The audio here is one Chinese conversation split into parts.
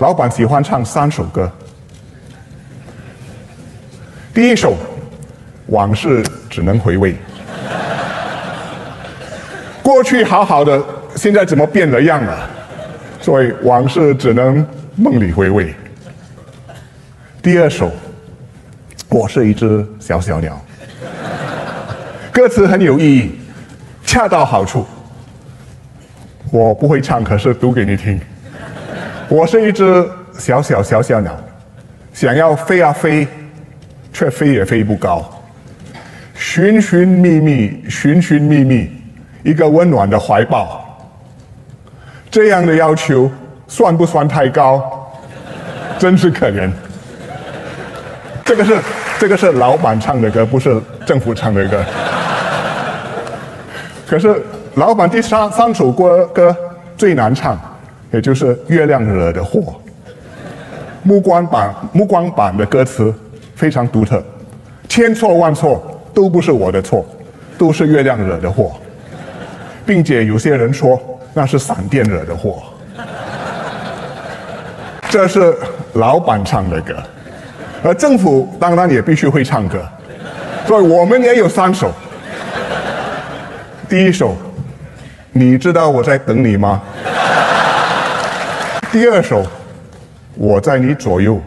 老板喜欢唱三首歌。第一首《往事只能回味》，过去好好的，现在怎么变了样了？所以往事只能梦里回味。第二首《我是一只小小鸟》，歌词很有意义，恰到好处。我不会唱，可是读给你听。我是一只小小小小鸟，想要飞啊飞，却飞也飞不高。寻寻觅觅，寻寻觅觅，一个温暖的怀抱。这样的要求算不算太高？真是可怜。这个是 这个是老板唱的歌，不是政府唱的歌。可是老板第三三首歌歌最难唱，也就是《月亮惹的祸》。目光版目光版的歌词非常独特，千错万错都不是我的错，都是月亮惹的祸，并且有些人说那是闪电惹的祸。这是老板唱的歌，而政府当然也必须会唱歌，所以我们也有三首。第一首，你知道我在等你吗？第二首，我在你左右。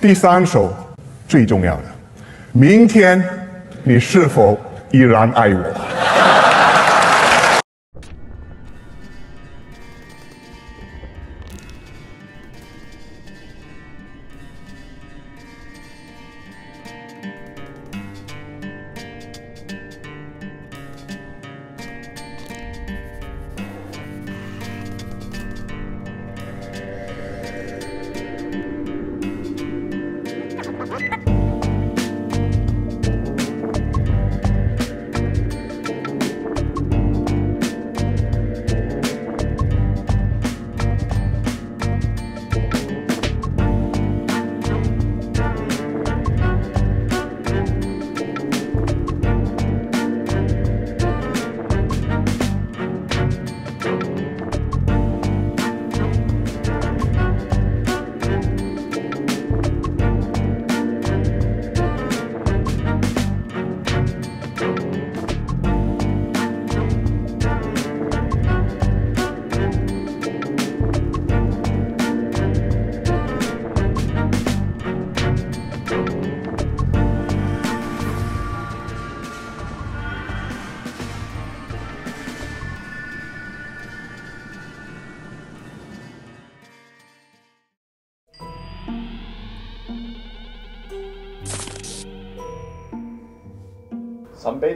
第三首，最重要的，明天你是否依然爱我？